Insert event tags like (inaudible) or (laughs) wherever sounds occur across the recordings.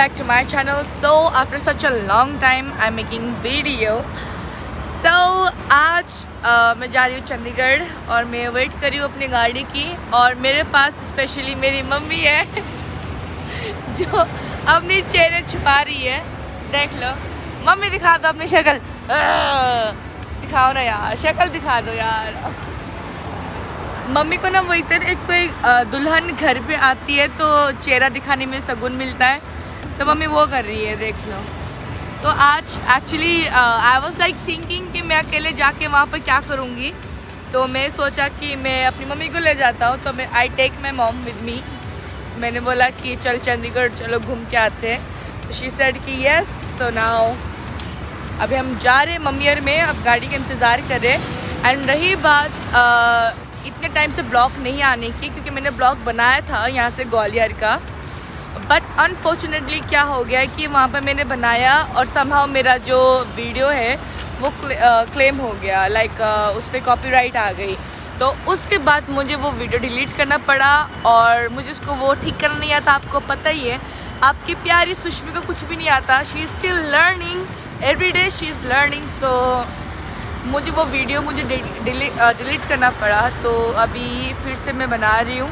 back to my channel. So, after such a long time, I'm making video. So, आज मैं जा रही हूँ चंडीगढ़ और मैं वेट कर रही हूँ अपनी गाड़ी की और मेरे पास स्पेशली मेरी मम्मी है, (laughs) जो अपनी चेहरे छुपा रही है। देख लो। मम्मी, दिखा दो अपनी शक्ल। दिखाओ ना यार। शक्ल दिखा दो यार। मम्मी को ना वही तरह एक कोई दुल्हन घर पे आती है तो चेहरा दिखाने में सगुन मिलता है। तो मम्मी वो कर रही है देख लो। तो आज actually I was like thinking कि मैं अकेले जाके वहाँ पर क्या करूँगी। तो मैं सोचा कि मैं अपनी मम्मी को ले जाता हूँ तो मैं I take my mom with me मैंने बोला कि चल चंडीगढ़ चलो घूम के आते हैं। शी सेड कि यस सो नाउ अभी हम जा रहे मम्मी और में अब गाड़ी का इंतज़ार कर रहे एंड रही बात uh, इतने टाइम से ब्लॉग नहीं आने की क्योंकि मैंने ब्लॉग बनाया था यहाँ से ग्वालियर का। बट अनफॉर्चुनेटली क्या हो गया कि वहाँ पर मैंने बनाया और संभव मेरा जो वीडियो है, वो क्लेम हो गया। लाइक उस पर कॉपीराइट आ गई। तो उसके बाद मुझे वो वीडियो डिलीट करना पड़ा और मुझे उसको वो ठीक करना नहीं आता, आपको पता ही है। आपकी प्यारी सुषमी को कुछ भी नहीं आता। She is still learning every day she is learning so मुझे वो वीडियो मुझे डिलीट करना पड़ा। तो अभी फिर से मैं बना रही हूँ।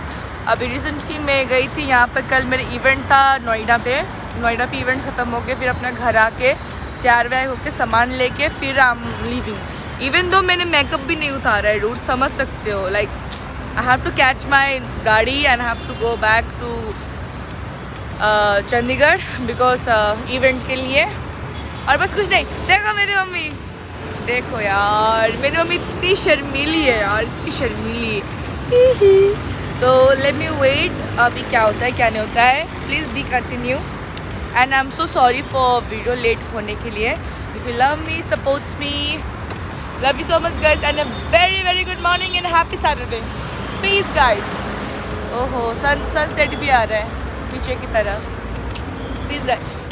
अभी रिसेंटली मैं गई थी यहाँ पर कल मेरे इवेंट था नोएडा पे। नोएडा पे इवेंट ख़त्म हो के फिर अपना घर आके तैयार व्यार होकर सामान लेके फिर I am living even though मैंने मेकअप भी नहीं उतारा है रूट समझ सकते हो like I have to catch my गाड़ी and have to go back to Chandigarh because event के लिए। और बस कुछ नहीं, देखो मेरी मम्मी। देखो यार, मेरी मम्मी इतनी शर्मीली है यार, इतनी शर्मीली। तो लेट मी वेट अभी क्या होता है, क्या नहीं होता है। Please be continue and I am so sorry for video late होने के लिए। If you love me supports me love you so much guys and a very very good morning and happy Saturday please guys ओहो sun sunset भी आ रहा है, पीछे की तरफ़। प्लीज़ गाइस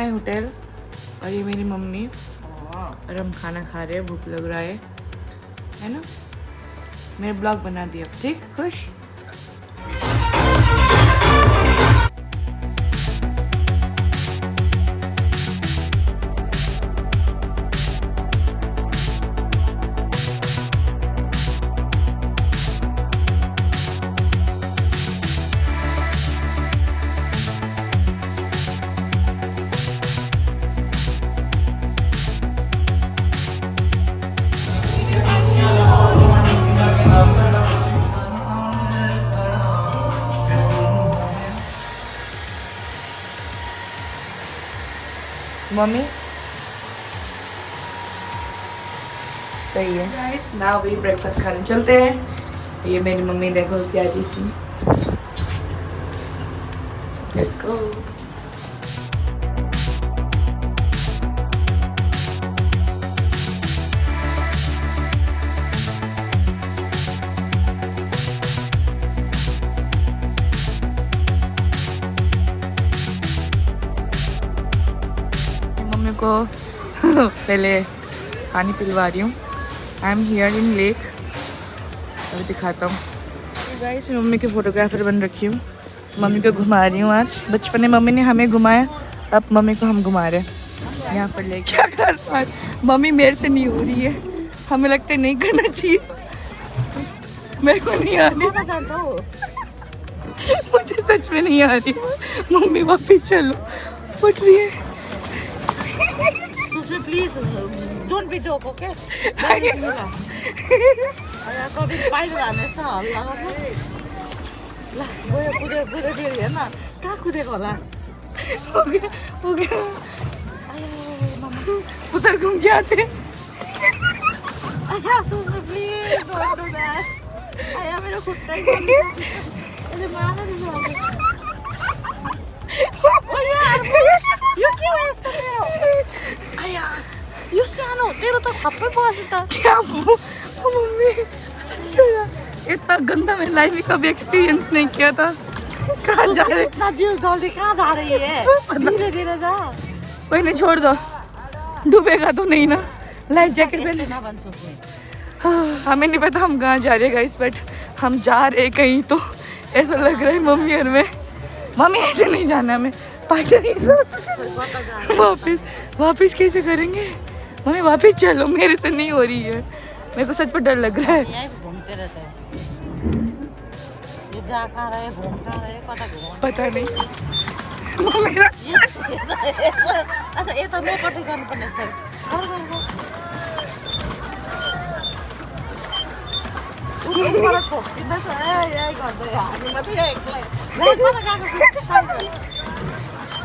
माई होटल और ये मेरी मम्मी। और हम खाना खा रहे हैं भूख लग रहा है। है ना? मेरे ब्लॉग बना दिया। ठीक? खुश? मम्मी। सही है। गाइस नाउ वी ब्रेकफास्ट खाने चलते हैं। ये मेरी मम्मी देखो प्याजी सी। लेट्स गो को (laughs) पहले पानी पिलवा रही हूँ। I am here in lake अभी दिखाता हूँ। गाइस मैं मम्मी की फ़ोटोग्राफर बन रखी हूँ। मम्मी को घुमा रही हूँ आज। बचपन में मम्मी ने हमें घुमाया अब मम्मी को हम घुमा रहे हैं। यहाँ पर ले क्या कर पा मम्मी मेरे से नहीं हो रही है। हमें लगता है नहीं करना चाहिए। मेरे को नहीं आ रही। (laughs) मुझे सच में नहीं आ रही। मम्मी वापिस चलो। उठ रही है। Please don't be joke okay कति बाहिर लाने यस्तो हल्ला ल गयो कुद्यो कुद्यो फेरि हेर्न कहाँ कुदेको होला पुग्यो पुग्यो उता घुम्क्यो थिएँ सोच्नु प्लिज आया मेरो खुट्टा यसले माना दिन्छ हो यस्तो आया यो सानो तेरो त खप्पै बस्यो क्या मम्मी इतना गंदा मैं लाइफ में कभी एक्सपीरियंस नहीं किया था कहाँ जा रहे इतना दिल जल्दी कहाँ जा रही है धीरे धीरे जा कोई नहीं छोड़ दो डूबेगा तो नहीं ना लाइफ जैकेट पहन ना बन हाँ, हमें नहीं पता हम कहाँ जा रहे हैं गाइस बट हम जा रहे कहीं तो ऐसा लग रहा है मम्मी और मैं मम्मी ऐसे नहीं जाना हमें पार्टनर। वापिस वापिस कैसे करेंगे? मम्मी वापिस चलो मेरे से नहीं हो रही है। मेरे को सच पर डर लग रहा है। घूमते रहते हैं। ये जा कहाँ रहे घूम कहाँ रहे कता घूम पता नहीं।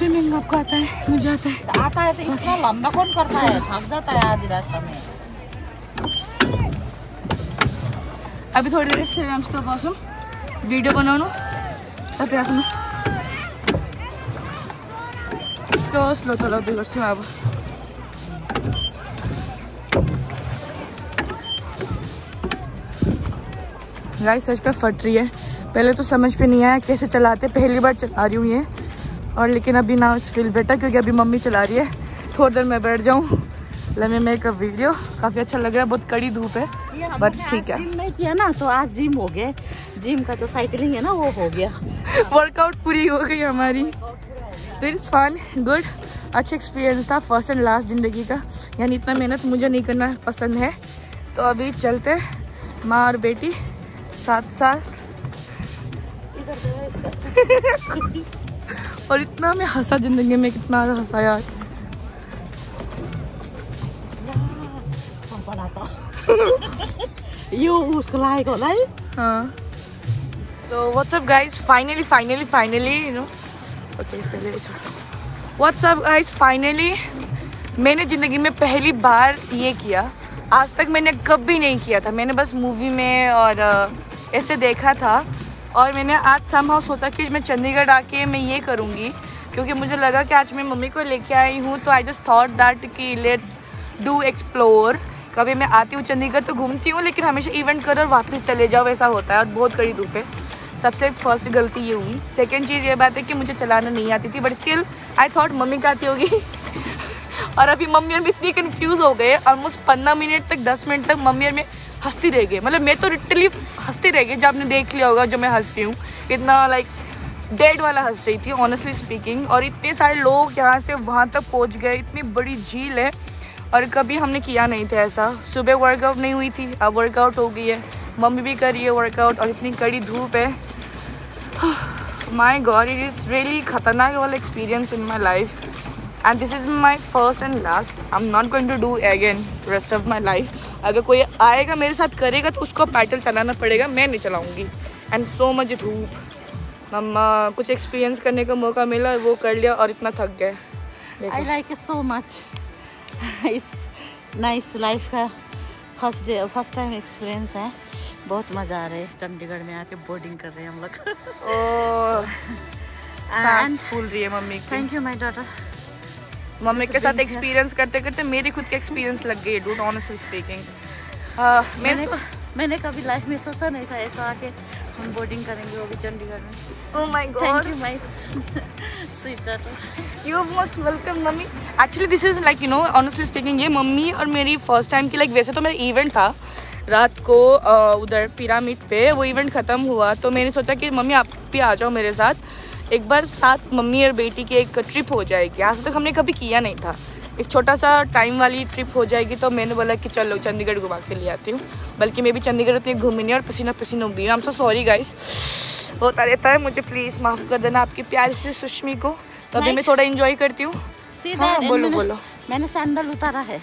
स्विमिंग आपको आता है? मुझे आता है। आता है तो इतना लंबा कौन करता है? थक जाता है आधी रास्ता में। अभी थोड़ी देर से हम स्टॉप आउँछौँ भिडियो बनाउनु तपाईँ आफ्नो स्लो स्लो चलाउँदै गर्छु अब गाइस सच पे फट रही है। पहले तो समझ पे नहीं आया कैसे चलाते पहली बार चला रही हूँ ये। और लेकिन अभी ना फील बेटर क्योंकि अभी मम्मी चला रही है। थोड़ी देर मैं बैठ जाऊँ। Let me make a video काफ़ी अच्छा लग रहा है बहुत कड़ी धूप है बट ठीक है। जिम नहीं किया ना तो आज जिम हो गया। जिम का जो साइकिलिंग है ना वो हो गया। (laughs) वर्कआउट पूरी हो गई हमारी। इट्स फन गुड अच्छा एक्सपीरियंस था फ़र्स्ट एंड लास्ट ज़िंदगी का। यानी इतना मेहनत मुझे नहीं करना पसंद है। तो अभी चलते माँ और बेटी साथ साथ (laughs) और इतना मैं हंसा ज़िंदगी में कितना हंसा यार यो उसको लागेको होला है। So what's up guys finally finally finally you know okay पहले व्हाट्सअप गाइस फाइनली मैंने ज़िंदगी में पहली बार ये किया। आज तक मैंने कभी नहीं किया था। मैंने बस मूवी में और ऐसे देखा था। और मैंने आज समहाउ सोचा कि मैं चंडीगढ़ आके मैं ये करूँगी, क्योंकि मुझे लगा कि आज मैं मम्मी को लेके आई हूँ तो आई जस्ट थॉट दैट कि लेट्स डू एक्सप्लोर कभी मैं आती हूँ चंडीगढ़ तो घूमती हूँ, लेकिन हमेशा इवेंट करो और वापस चले जाओ वैसा होता है और बहुत कड़ी धूप है। सबसे फ़र्स्ट गलती ये हुई। सेकेंड चीज़ ये बात है कि मुझे चलाना नहीं आती थी but still I thought mummy का आती होगी। (laughs) और अभी मम्मी और इतनी कन्फ्यूज़ हो गए ऑलमोस्ट पंद्रह मिनट तक, दस मिनट तक मम्मी और मैं हंसती रह गई। मतलब मैं तो लिटरली हंसती रह गई। जब आपने देख लिया होगा, जो मैं हंस रही हूँ, इतना लाइक डेड वाला हंस रही थी ऑनेस्टली स्पीकिंग और इतने सारे लोग यहाँ से वहाँ तक पहुँच गए। इतनी बड़ी झील है। और कभी हमने किया नहीं था ऐसा। सुबह वर्कआउट नहीं हुई थी। अब वर्कआउट हो गई है। मम्मी भी कर रही है वर्कआउट और इतनी कड़ी धूप है। My god it is really खतरनाक वाला experience in my life and this is my first and last I am not going to do again rest of my life अगर कोई आएगा मेरे साथ करेगा तो उसको पैटल चलाना पड़ेगा मैं नहीं चलाऊँगी। एंड सो मच धूप। मम्मा कुछ एक्सपीरियंस करने का मौका मिला और वो कर लिया और इतना थक गए। आई लाइक सो मच इस नाइस लाइफ का first day first time experience है। बहुत मज़ा आ रहा है। चंडीगढ़ में आके बोर्डिंग कर रहे हैं हम लोग। (laughs) ओ सांस फूल रही है mummy thank you my daughter mummy के साथ एक्सपीरियंस करते करते मेरी खुद के एक्सपीरियंस लग गई डूट ऑनेस्टली स्पीकिंग मैंने मैंने मैंने कभी लाइफ में सोचा नहीं था ऐसा आके हम बोर्डिंग करेंगे वो भी चंडीगढ़ में। ओ my thank god you my sweet daughter you most welcome mummy actually this is like you know honestly speaking ये मम्मी और मेरी फ़र्स्ट टाइम की लाइक वैसे तो मेरा इवेंट था रात को उधर पिरामिड पे वो इवेंट ख़त्म हुआ तो मैंने सोचा कि मम्मी आप भी आ जाओ मेरे साथ। एक बार साथ मम्मी और बेटी की एक ट्रिप हो जाएगी। आज तक हमने कभी किया नहीं था। एक छोटा सा टाइम वाली ट्रिप हो जाएगी तो मैंने बोला कि चलो चंडीगढ़ घुमा के ले आती हूँ। बल्कि मैं भी चंडीगढ़ उतनी घूमी नहीं और पसीना पसीना हो गई I am so sorry guys होता रहता है मुझे प्लीज़ माफ़ कर देना आपकी प्यार से सुष्मी को। तो अभी मैं थोड़ा इंजॉय करती हूँ। हाँ, बोलो, बोलो। मैंने सैंडल उतारा है।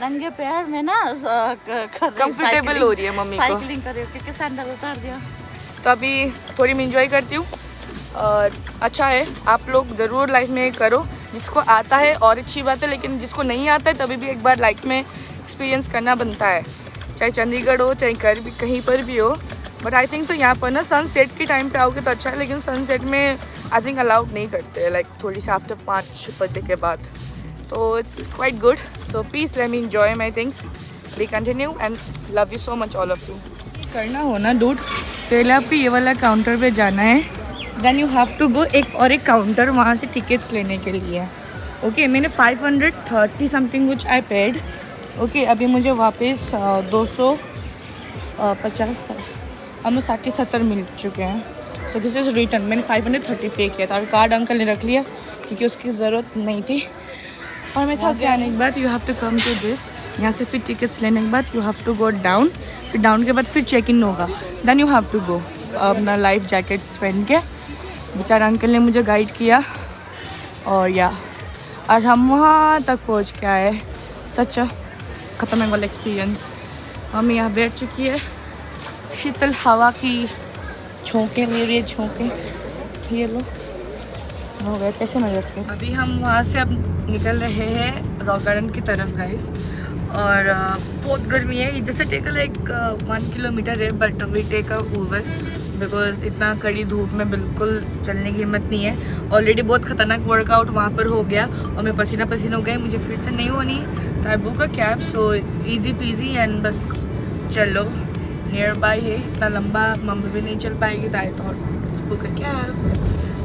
नंगे पैर में ना क- कर रही हूँ हो रही है मम्मी को। साइकिलिंग कर रही हूँ क्योंकि सैंडल उतार दिया। तो अभी थोड़ी मैं इंजॉय करती हूँ। अच्छा है, आप लोग ज़रूर लाइफ में करो। जिसको आता है, और अच्छी बात है, लेकिन जिसको नहीं आता है, तभी भी एक बार लाइफ में एक्सपीरियंस करना बनता है। चाहे चंडीगढ़ हो, चाहे कर भी, कहीं पर भी हो। बट आई थिंक सो यहाँ पर ना सनसेट के टाइम पे आओगे तो अच्छा है, लेकिन सनसेट में आई थिंक अलाउड नहीं करते लाइक थोड़ी सी आफ्टर पाँच बजे के बाद। तो it's quite good so please let me enjoy my things we continue and love you so much all of you करना हो ना डूड पहले आपको ये वाला काउंटर पे जाना है। Then you have to go एक और एक काउंटर वहाँ से टिकट्स लेने के लिए। ओके okay, मैंने 530 समथिंग कुछ आई पेड ओके अभी मुझे वापस दो सौ पचास अब साठ सत्तर मिल चुके हैं। सो दिस इज़ रिटर्न मैंने 530 पे किया था। और कार्ड अंकल ने रख लिया क्योंकि उसकी ज़रूरत नहीं थी। और मैं थक जाने के बाद you have to come to this यहाँ से फिर टिकट्स लेने के बाद you have to go down फिर डाउन के बाद फिर चेक इन होगा। Then you have to go अपना लाइफ जैकेट्स पहन के। बेचारा अंकल ने मुझे गाइड किया। और या और हम वहाँ तक पहुँच के आए सच ख़त्म है वाला एक्सपीरियंस हम यहाँ बैठ चुकी है। शीतल हवा की झोंके मेरे ये झोंके। ये लो। हो गए, पैसे मिल रखे अभी हम वहाँ से अब निकल रहे हैं रॉक गार्डन की तरफ़ गाइस और बहुत गर्मी है। जैसे टेक लाइक वन किलोमीटर है but we take a Uber because इतना कड़ी धूप में बिल्कुल चलने की हिम्मत नहीं है। ऑलरेडी बहुत खतरनाक वर्कआउट वहाँ पर हो गया और मैं पसीना पसीना हो गई मुझे फिर से नहीं होनी। तो I book a cab so easy peasy and बस चलो। नियर बाय है इतना लंबा मम्मी भी नहीं चल पाएगी तो I thought book a cab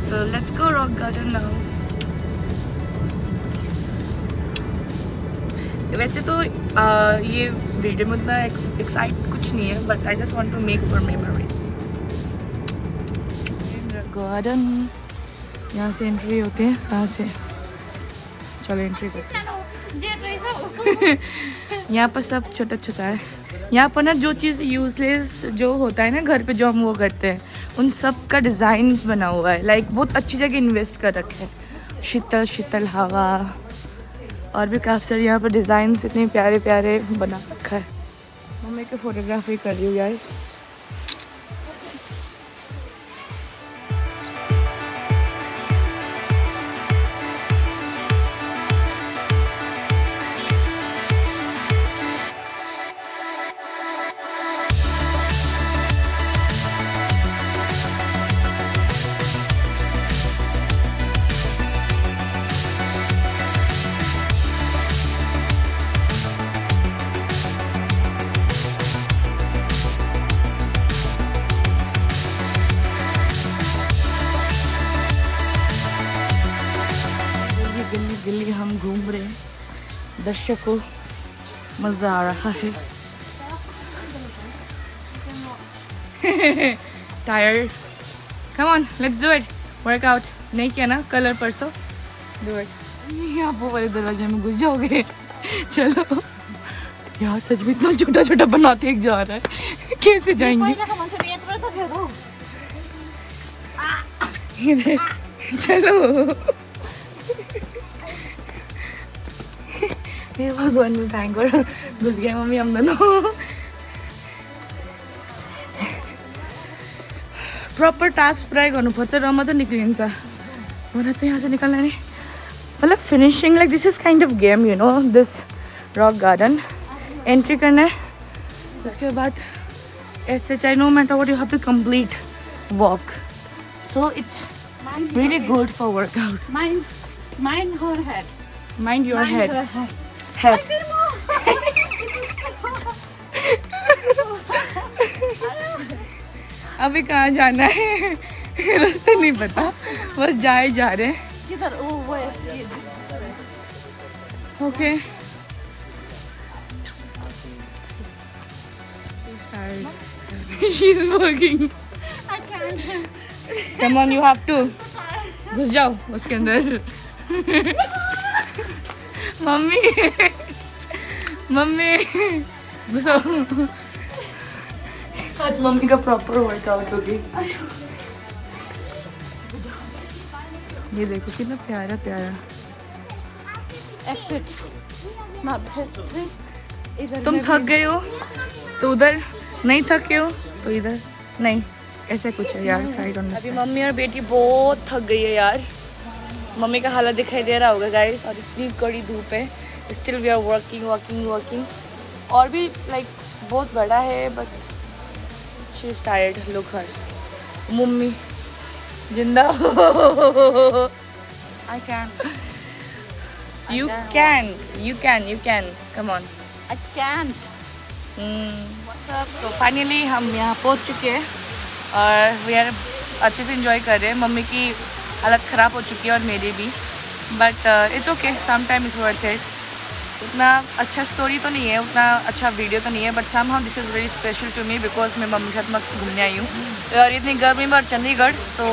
so let's go rock garden now वैसे तो आ, ये वीडियो में उतना एक्साइट कुछ नहीं है but I just want to make for memories garden यहाँ से एंट्री होते हैं कहाँ से? चलो एंट्री करते हैं यहाँ पर सब छोटा छोटा है। यहाँ पर ना जो चीज़ यूजलेस जो होता है ना घर पे जो हम वो करते हैं उन सब का डिज़ाइन बना हुआ है। लाइक बहुत अच्छी जगह इन्वेस्ट कर रखे हैं। शीतल शीतल हवा। और भी काफ़ी सारे यहाँ पर डिज़ाइन इतने प्यारे प्यारे बना रखा है। मम्मी की फोटोग्राफी कर रही हूँ यार हैं दर्शकों मज़ा आ रहा है। Tired come on let's do it workout नहीं किया ना कल और परसों। डू इट आप वो वाले दरवाजे में घुस जाओगे। (laughs) चलो। यार सच में इतना छोटा छोटा बनाते एक जा रहा है। (laughs) कैसे जाएँगे? (laughs) चलो। हे भगवान् थ्याङ्क घुस गए मम्मी हम दोनों। प्रपर टास्क पुरै गर्नुपर्छ र मात्रै निक्लिन्छ। मलाई त यहाँ चाहिँ निकाल्ने नि। मतलब finishing like this is kind of game you know this rock garden entry करना है। उसके बाद ऐसे चाहे no matter what you have to complete walk so it's really good for workout. Mind, mind her head. mind your Mind head. Head अभी कहाँ जाना है? रास्ता नहीं पता। बस जाए जा रहे किधर? वो वो है, okay She's working. I can't. Come on, you have to. घुस जाओ उसके अंदर। मम्मी। मम्मी। घुसो। आज मम्मी का प्रॉपर वर्कआउट होगी। ये देखो कितना प्यारा प्यारा. इधर तुम थक गए हो तो उधर नहीं थके हो तो इधर नहीं। ऐसे कुछ है यार ट्राई अभी मम्मी और बेटी बहुत थक गई है यार। मम्मी का हालत दिखाई दे रहा होगा गाइस और इतनी कड़ी धूप है। Still we are working working working और भी लाइक like, बहुत बड़ा है but she is tired look her mummy ज़िंदा I can you can you can you can come on I can't. So finally हम यहाँ पहुँच चुके हैं और वी आर अच्छे से इंजॉय कर रहे हैं। मम्मी की हालत ख़राब हो चुकी है और मेरी भी। But it's okay some time is worth it उतना अच्छा स्टोरी तो नहीं है उतना अच्छा वीडियो तो नहीं है but somehow this is very special to me because मैं मम्मी के साथ मस्त घूमने आई हूँ। और इतनी गर्मी में और चंडीगढ़ सो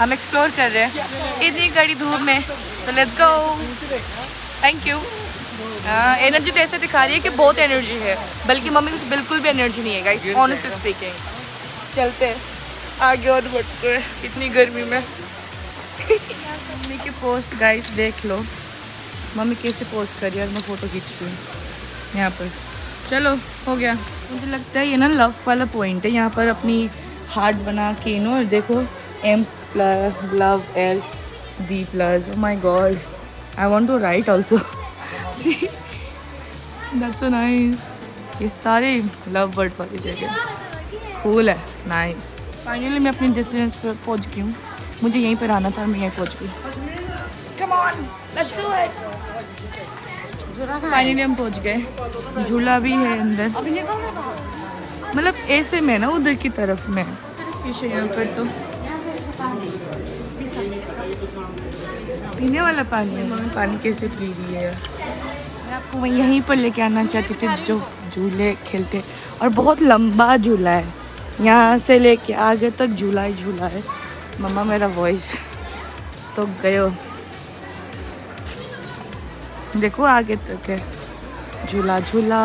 हम एक्सप्लोर कर रहे हैं। इतनी कड़ी धूप में तो let's go thank you energy तो ऐसे दिखा रही है कि बहुत एनर्जी है बल्कि मम्मी को बिल्कुल भी एनर्जी नहीं है गाइस ऑनेस्टली स्पीकिंग चलते हैं आगे और बढ़ते हैं इतनी गर्मी में। (laughs) मम्मी की पोस्ट गाइस देख लो। मम्मी कैसे पोस्ट कर और मैं फ़ोटो खींच रही हूँ। यहाँ पर। चलो, हो गया। मुझे लगता है ये ना लव वाला पॉइंट है। यहाँ पर अपनी हार्ट बना के नो देखो M plus love S D plus my god I want to write also see that's so nice ये सारे लव वर्ड वाली जगह। कूल है। नाइस फाइनली मैं अपनी डेस्टिनेशन पर पहुँच गई हूँ। मुझे यहीं पर आना था मैं यहीं पहुँच गई। Come on let's do it finally हम पहुँच गए। झूला भी है अंदर। मतलब ऐसे में ना, उधर की तरफ़ में। यहाँ पर तो। पीने वाला पानी है। मम्मी पानी कैसे पी रही है मैं आपको वहीं यहीं पर लेके आना चाहती थी, जो झूले खेलते। और बहुत लंबा झूला है। यहाँ से लेके आगे तक झूला ही झूला है। मम्मा, मेरा वॉइस तो गयो। देखो आगे तक है। झूला झूला।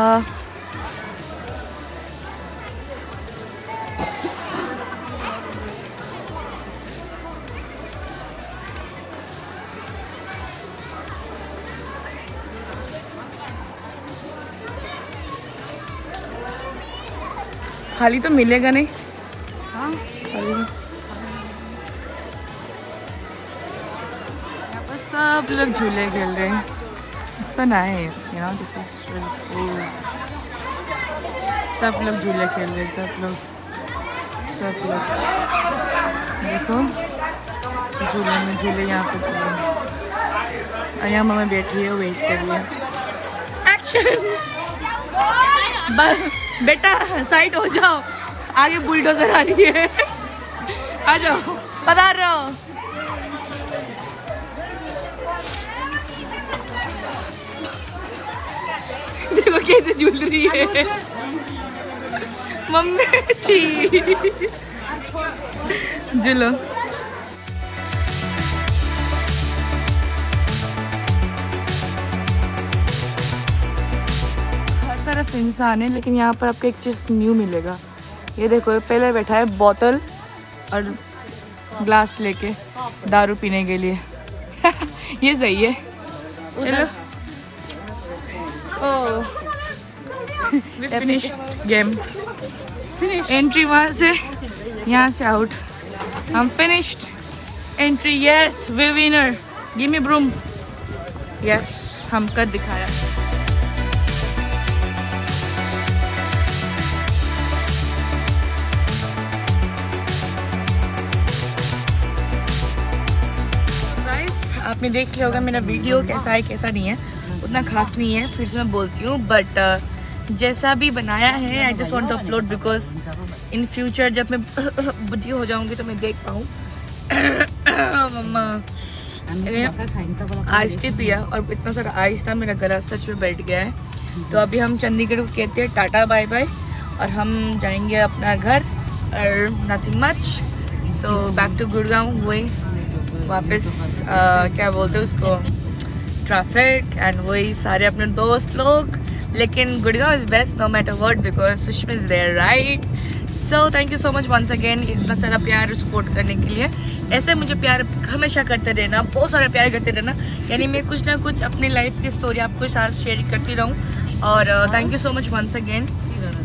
खाली तो मिलेगा नहीं। हाँ। खाली सब लोग झूले खेल रहे हैं। So nice you know this is really सब लोग झूले खेल रहे सब लोग सब लोग। देखो, झूले में झूले यहाँ पे झूले और यहाँ मम्मी बैठी है वेट कर रही है। एक्शन बेटा साइड हो जाओ। आगे बुलडोजर आ रही है। आ जाओ, पधार रहो। देखो कैसे झूल रही है। मम्मी झूलो। तरफ़ इंसान है लेकिन यहाँ पर आपको एक चीज़ न्यू मिलेगा। ये देखो ये पहले बैठा है बोतल और ग्लास लेके दारू पीने के लिए। (laughs) ये सही है। चलो। ओ फिनिश गेम एंट्री वहाँ से यहाँ से आउट हम finished entry yes way winner give me broom yes हम कर दिखाया. आपने देख लिया होगा मेरा वीडियो कैसा है कैसा नहीं है. उतना खास नहीं है फिर से मैं बोलती हूँ बट जैसा भी बनाया है I just want to upload because in future जब मैं (coughs) बुद्धि हो जाऊँगी तो मैं देख पाऊँ। (coughs) मम्मा आइस टी पिया और इतना सारा आइस था मेरा गला सच में बैठ गया है। तो अभी हम चंडीगढ़ को कहते हैं टाटा बाय बाय और हम जाएँगे अपना घर और nothing much so back to Gurgaon वही वापस अ, क्या बोलते हैं उसको? ट्रैफ़िक एंड वही सारे अपने दोस्त लोग। लेकिन Gurgaon is best no matter what because Sushma is there right so thank you so much once again इतना सारा प्यार सपोर्ट करने के लिए। ऐसे मुझे प्यार हमेशा करते रहना, बहुत सारा प्यार करते रहना। यानी मैं कुछ ना कुछ अपनी लाइफ की स्टोरी आपको साथ शेयर करती रहूँ। और thank you so much once again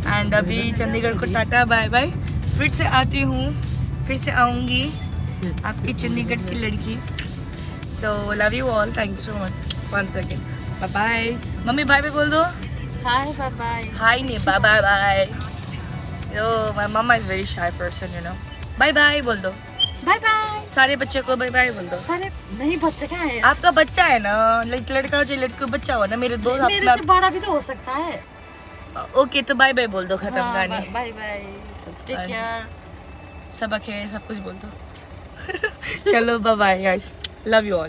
and अभी चंडीगढ़ को टाटा बाय बाय फिर से आती हूँ, फिर से आऊँगी आपकी चंडीगढ़ की लड़की। So love you all thank you so much once again bye mummy bye bye बोल दो। हाय बाय बाय हाय नहीं bye bye bye yo my mamma is very shy person you know bye bye बोल दो। Bye bye सारे बच्चे को bye bye बोल दो। सारे नहीं बच्चे क्या है? आपका बच्चा है ना? लड़- लड़का हो चाहे लड़की को बच्चा हो ना मेरे दोस्त मेरे से बड़ा भी तो हो सकता है। ओके तो बाय बाय बोल दो खत्म हाँ, गाने। बाय बाय सब टेक हाँ। केयर सबक है सब कुछ बोल दो। (laughs) चलो bye bye guys love you all